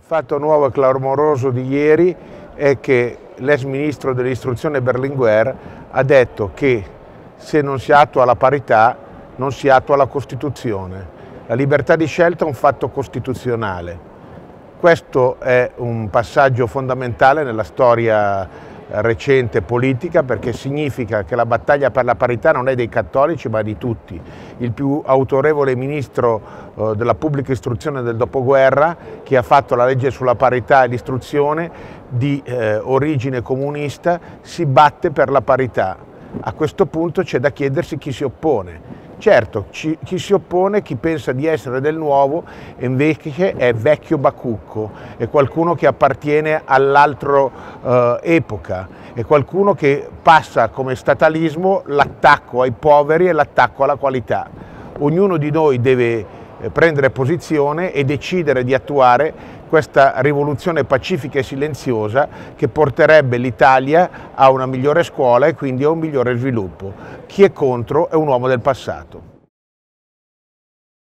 Il fatto nuovo e clamoroso di ieri è che l'ex ministro dell'istruzione Berlinguer ha detto che se non si attua la parità non si attua la Costituzione. La libertà di scelta è un fatto costituzionale. Questo è un passaggio fondamentale nella storia recente politica perché significa che la battaglia per la parità non è dei cattolici ma di tutti. Il più autorevole ministro eh, della pubblica istruzione del dopoguerra che ha fatto la legge sulla parità e l'istruzione di eh, origine comunista si batte per la parità. A questo punto c'è da chiedersi chi si oppone. Certo, ci, chi si oppone, chi pensa di essere del nuovo, invece è vecchio bacucco, è qualcuno che appartiene all'altra eh, epoca, è qualcuno che passa come statalismo l'attacco ai poveri e l'attacco alla qualità. Ognuno di noi deve eh, prendere posizione e decidere di attuare questa rivoluzione pacifica e silenziosa che porterebbe l'Italia a una migliore scuola e quindi a un migliore sviluppo. Chi è contro è un uomo del passato.